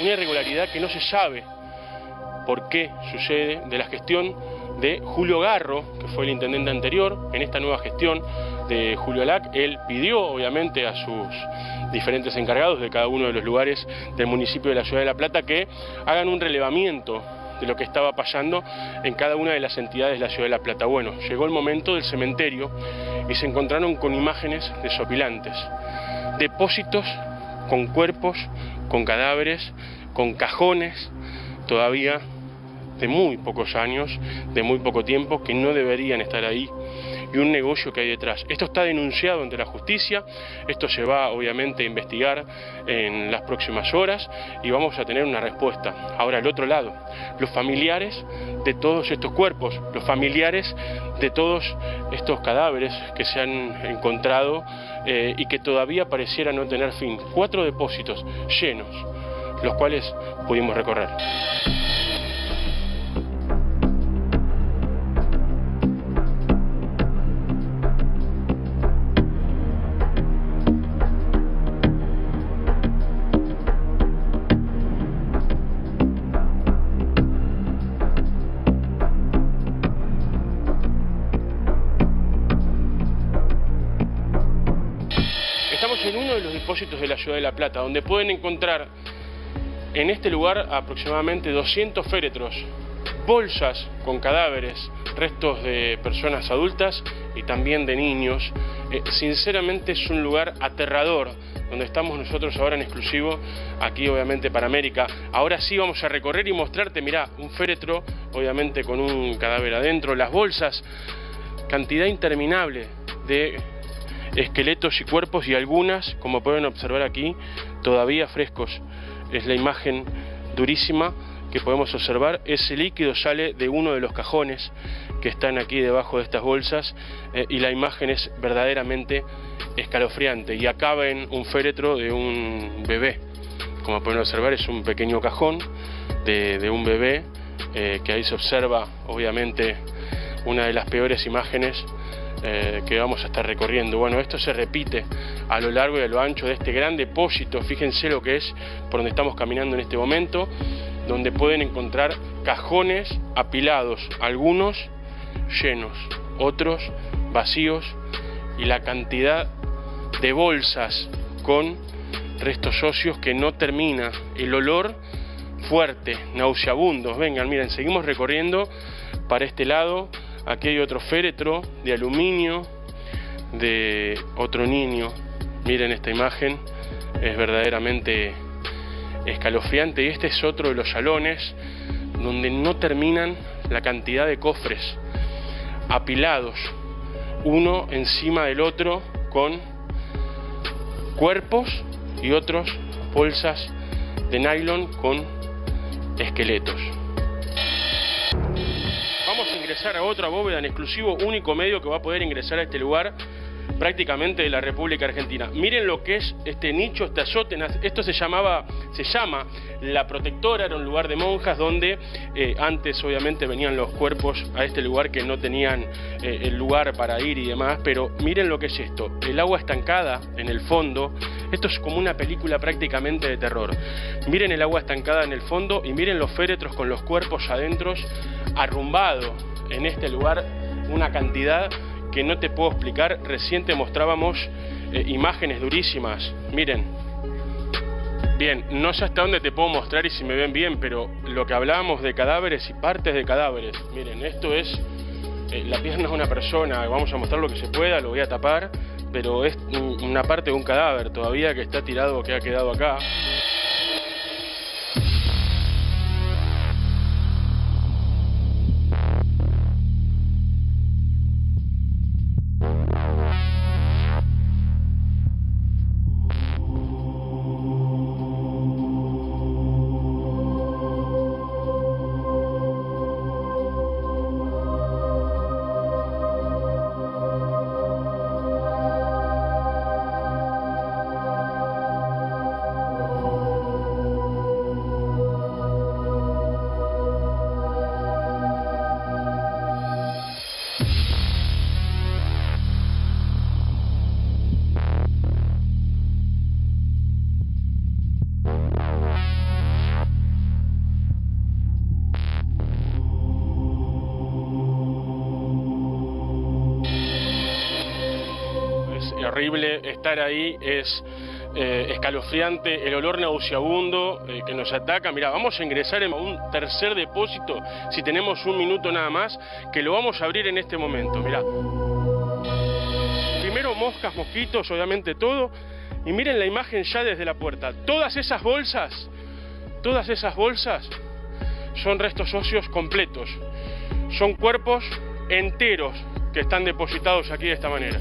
una irregularidad que no se sabe por qué sucede de la gestión de Julio Garro, que fue el intendente anterior, en esta nueva gestión de Julio Lac, él pidió obviamente a sus diferentes encargados de cada uno de los lugares del municipio de la Ciudad de La Plata que hagan un relevamiento de lo que estaba pasando en cada una de las entidades de la Ciudad de La Plata. Bueno, llegó el momento del cementerio y se encontraron con imágenes desopilantes, depósitos con cuerpos, con cadáveres, con cajones todavía de muy pocos años, de muy poco tiempo, que no deberían estar ahí y un negocio que hay detrás. Esto está denunciado ante la justicia, esto se va obviamente a investigar en las próximas horas y vamos a tener una respuesta. Ahora, al otro lado, los familiares de todos estos cuerpos, los familiares de todos estos cadáveres que se han encontrado eh, y que todavía pareciera no tener fin. Cuatro depósitos llenos, los cuales pudimos recorrer. De la ciudad de La Plata, donde pueden encontrar en este lugar aproximadamente 200 féretros, bolsas con cadáveres, restos de personas adultas y también de niños. Eh, sinceramente es un lugar aterrador, donde estamos nosotros ahora en exclusivo, aquí obviamente para América. Ahora sí vamos a recorrer y mostrarte, mirá, un féretro, obviamente con un cadáver adentro, las bolsas, cantidad interminable de esqueletos y cuerpos y algunas, como pueden observar aquí, todavía frescos. Es la imagen durísima que podemos observar. Ese líquido sale de uno de los cajones que están aquí debajo de estas bolsas eh, y la imagen es verdaderamente escalofriante. Y acaba en un féretro de un bebé. Como pueden observar es un pequeño cajón de, un bebé eh, que ahí se observa obviamente una de las peores imágenes eh, que vamos a estar recorriendo. Bueno, esto se repite a lo largo y a lo ancho de este gran depósito, fíjense lo que es por donde estamos caminando en este momento, donde pueden encontrar cajones apilados, algunos llenos, otros vacíos y la cantidad de bolsas con restos óseos que no termina, el olor fuerte, nauseabundo. Vengan, miren, seguimos recorriendo para este lado Aquí hay otro féretro de aluminio de otro niño. Miren esta imagen, es verdaderamente escalofriante. Y este es otro de los salones donde no terminan la cantidad de cofres apilados, uno encima del otro, con cuerpos y otros bolsas de nylon con esqueletos ingresar a otra bóveda en exclusivo, único medio que va a poder ingresar a este lugar prácticamente de la República Argentina. Miren lo que es este nicho, este azótenas, esto se llamaba, se llama La Protectora, era un lugar de monjas donde eh, antes obviamente venían los cuerpos a este lugar que no tenían eh, el lugar para ir y demás, pero miren lo que es esto, el agua estancada en el fondo, esto es como una película prácticamente de terror. Miren el agua estancada en el fondo y miren los féretros con los cuerpos adentro arrumbados en este lugar una cantidad que no te puedo explicar. Recién te mostrábamos eh, imágenes durísimas. Miren. Bien, no sé hasta dónde te puedo mostrar y si me ven bien, pero lo que hablábamos de cadáveres y partes de cadáveres. Miren, esto es eh, la pierna de una persona. Vamos a mostrar lo que se pueda, lo voy a tapar, pero es una parte de un cadáver todavía que está tirado, que ha quedado acá. Horrible estar ahí, es eh, escalofriante, el olor nauseabundo eh, que nos ataca. Mira, vamos a ingresar en un tercer depósito, si tenemos un minuto nada más, que lo vamos a abrir en este momento. Mira. Primero moscas, mosquitos, obviamente todo. Y miren la imagen ya desde la puerta. Todas esas bolsas, todas esas bolsas son restos óseos completos. Son cuerpos enteros que están depositados aquí de esta manera.